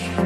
much.